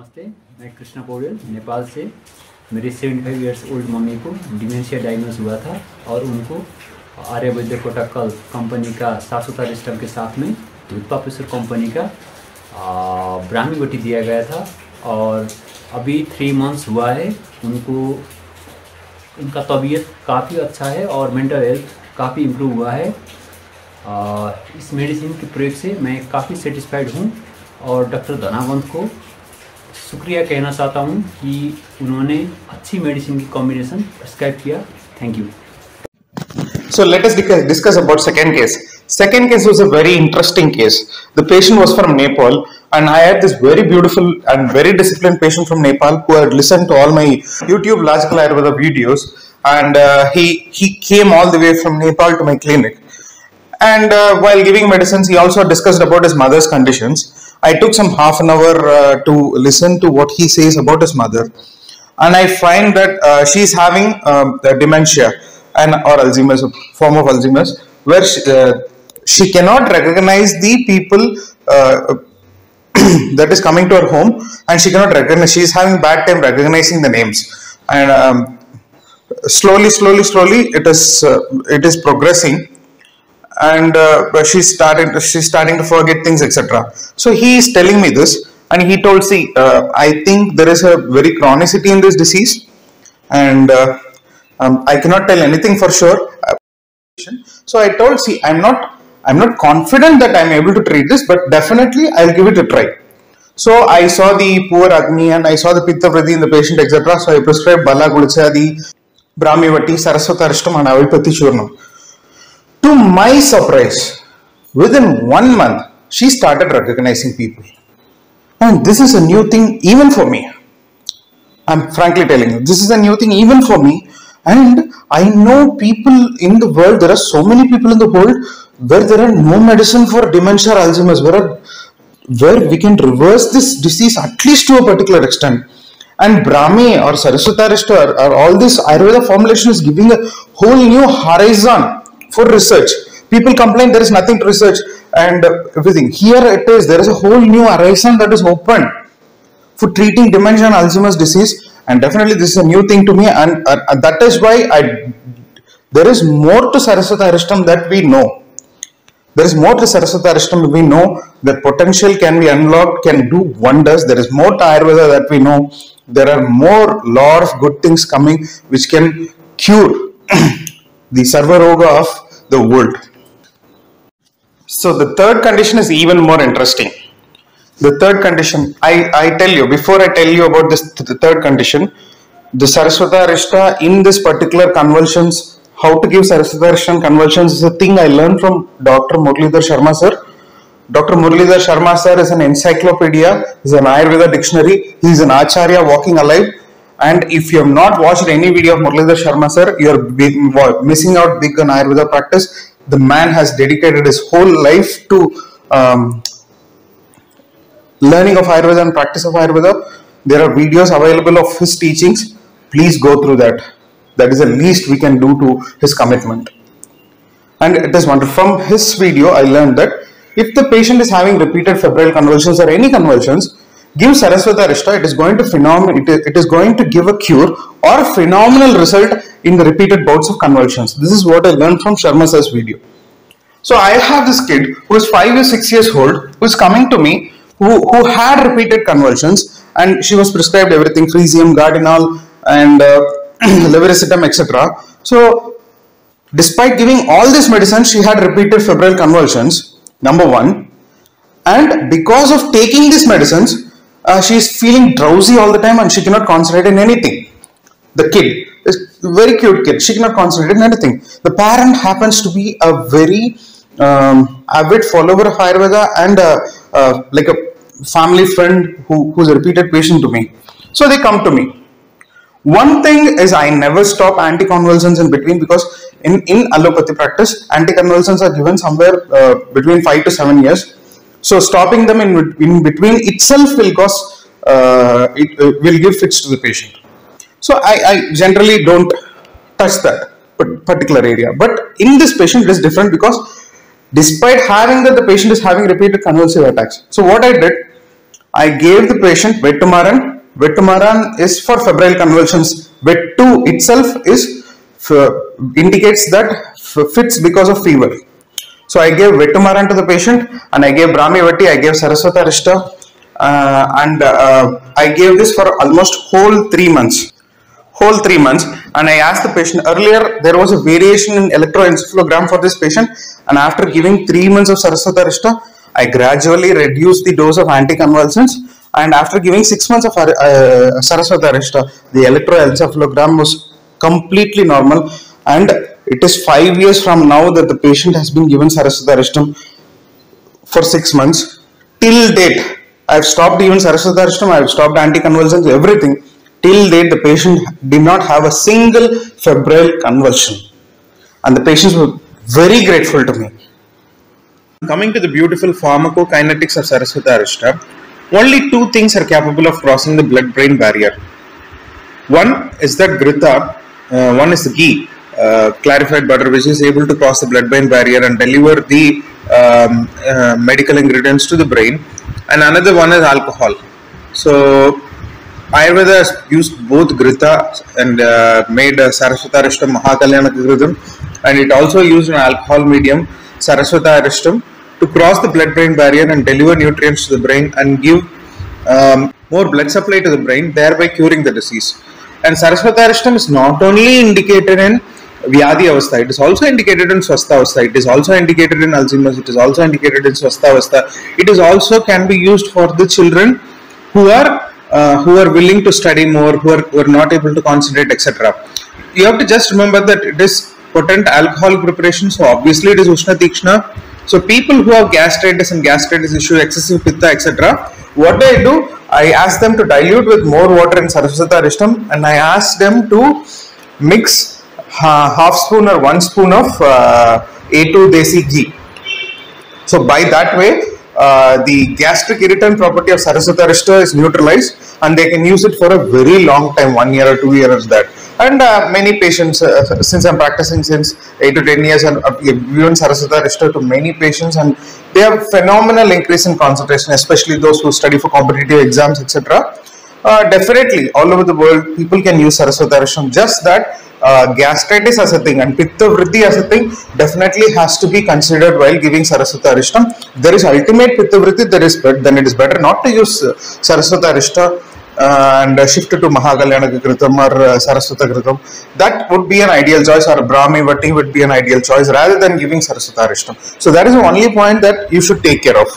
नमस्ते मैं कृष्णा पौडेल नेपाल से। मेरी 75 ईयर्स ओल्ड मम्मी को डिमेंशिया डायग्नोज हुआ था और उनको आर्यवैद्य कोटाकल कंपनी का सुथरा सिस्टम के साथ में उत्पापेश्वर कंपनी का ब्राह्मी बटी दिया गया था। और अभी थ्री मंथ्स हुआ है उनको उनका तबीयत काफ़ी अच्छा है और मेंटल हेल्थ काफ़ी इम्प्रूव हुआ है। आ, इस मेडिसिन के प्रयोग से मैं काफ़ी सेटिस्फाइड हूँ और डॉक्टर धनावंत को शुक्रिया कहना चाहता हूँ कि उन्होंने अच्छी मेडिसिन की कॉम्बिनेशन प्रिस्क्राइब किया thank you So let us discuss, about second case. Second case was a very interesting case. The patient was from Nepal and I had this very beautiful and very disciplined patient from Nepal who had listened to all my YouTube logical Ayurveda videos and uh, he, he came all the way from Nepal to my clinic. And uh, while giving medicines, he also discussed about his mother's conditions. I took some half an hour uh, to listen to what he says about his mother. And I find that uh, she's having um, dementia and or Alzheimer's form of Alzheimer's, where she, uh, she cannot recognize the people uh, that is coming to her home, and she cannot recognize. She is having bad time recognizing the names, and um, slowly, slowly, slowly, it is uh, it is progressing, and uh, she's starting she's starting to forget things, etc. So he is telling me this, and he told, see, uh, I think there is a very chronicity in this disease, and uh, um, I cannot tell anything for sure. So I told, see, I'm not, I'm not confident that I'm able to treat this, but definitely I'll give it a try. So I saw the poor Agni and I saw the Pitta Vriddhi in the patient, etc. So I prescribed Bala the Brahmivati, Saraswata Arishtam and Churnam. To my surprise, within one month, she started recognizing people. And this is a new thing even for me. I'm frankly telling you, this is a new thing even for me and I know people in the world, there are so many people in the world where there are no medicine for dementia or Alzheimer's, where, are, where we can reverse this disease at least to a particular extent. And Brahmi or Saraswatarishta or, or all this Ayurveda formulation is giving a whole new horizon for research. People complain there is nothing to research and everything. Here it is, there is a whole new horizon that is open for treating dementia and Alzheimer's disease and definitely this is a new thing to me and, uh, that is why I there is more to Saraswata Arishtam that we know. There is more to Saraswata Arishtam we know that potential can be unlocked, can do wonders. There is more to Ayurveda that we know. There are more lot of good things coming which can cure the Sarvaroga of the world. So the third condition is even more interesting. The third condition, I, I tell you, before I tell you about this the third condition, the Saraswata Arishta in this particular convulsions, how to give Saraswata Arishta convulsions is a thing I learned from Dr. Murlidhar Sharma sir. Dr. Murlidhar Sharma sir is an encyclopedia, is an Ayurveda dictionary, he is an Acharya walking alive. And if you have not watched any video of Murlidhar Sharma sir, you are missing out big on Ayurveda practice. The man has dedicated his whole life to um, learning of Ayurveda and practice of Ayurveda. There are videos available of his teachings. Please go through that. That is the least we can do to his commitment. And it is wonderful. From his video, I learned that if the patient is having repeated febrile convulsions or any convulsions, give Saraswata it is going to phenom- it is going to give a cure or a phenomenal result in the repeated bouts of convulsions. This is what I learned from Sharma sir's video. So I have this kid who is 5 or 6 years old who is coming to me who, who had repeated convulsions and she was prescribed everything frisium, gardenal and uh, levetiracetam etc. So despite giving all these medicines she had repeated febrile convulsions number one and because of taking these medicines uh, she is feeling drowsy all the time and she cannot concentrate in anything. The kid is very cute kid she cannot concentrate in anything. The parent happens to be a very um, avid follower of Ayurveda and uh, uh, like a family friend who, who's a repeated patient to me. So they come to me. One thing is I never stop anticonvulsants in between because in, in allopathy practice, anticonvulsants are given somewhere uh, between 5 to 7 years. So stopping them in, in between itself will cause, uh, it uh, will give fits to the patient. So I, I generally don't touch that particular area. But in this patient it is different because despite having that the patient is having repeated convulsive attacks. So what I did, I gave the patient Vettumaran. Vettumaran is for febrile convulsions. Vettu itself is indicates that fits because of fever. So I gave Vettumaran to the patient and I gave brahmi Brahmivati, I gave Saraswata Rishta uh, and uh, I gave this for almost whole three months. Whole three months. And I asked the patient earlier there was a variation in electroencephalogram for this patient. And after giving three months of Saraswata Rishta I gradually reduced the dose of anticonvulsants. And after giving six months of uh, Saraswata Rishta the electroencephalogram was completely normal. And it is five years from now that the patient has been given Saraswata Rishtam for six months. Till date, I have stopped even Saraswata Rishtam, I have stopped anticonvulsants, everything. Till date, the patient did not have a single febrile convulsion. And the patients were very grateful to me. Coming to the beautiful pharmacokinetics of Saraswata Rishta, only two things are capable of crossing the blood-brain barrier. One is that Grita, uh, one is the ghee, uh, clarified butter which is able to cross the blood-brain barrier and deliver the um, uh, medical ingredients to the brain. And another one is alcohol. So Ayurveda has used both Grita and uh, made uh, Saraswata Arishtam Mahakalyana and it also used an alcohol medium Saraswata Arishtam to cross the blood-brain barrier and deliver nutrients to the brain and give um, more blood supply to the brain thereby curing the disease. And Saraswata Arishtam is not only indicated in Vyadhi Avastha. It is also indicated in Swastha Avastha. It is also indicated in Alzheimer's. It is also indicated in Swastha Avastha. It is also can be used for the children who are uh, who are willing to study more, who are, who are not able to concentrate, etc. You have to just remember that it is potent alcoholic preparation. So obviously it is Ushna Tikshna. So people who have gastritis and gastritis issue, excessive pitta, etc. What do I do? I ask them to dilute with more water in Saraswata Rishtam and I ask them to mix half spoon or one spoon of uh, A2 Desi ghee. So by that way, uh, the gastric irritant property of Saraswata is neutralized and they can use it for a very long time, one year or two years that. And uh, many patients, uh, since I'm practicing since 8 to 10 years and I've given Saraswata to many patients and they have phenomenal increase in concentration, especially those who study for competitive exams, etc. Uh, definitely, all over the world, people can use Saraswata Rishtam. Just that uh, gastritis as a thing and pitta vritti as a thing definitely has to be considered while giving saraswata arishtam there is ultimate pitta vritti there is but then it is better not to use uh, saraswata arishta uh, and shift to Mahakalyana Ghritam or Saraswata Ghritam, that would be an ideal choice or Brahmi Vati would be an ideal choice rather than giving Saraswata Arishtam. So that is the only point that you should take care of.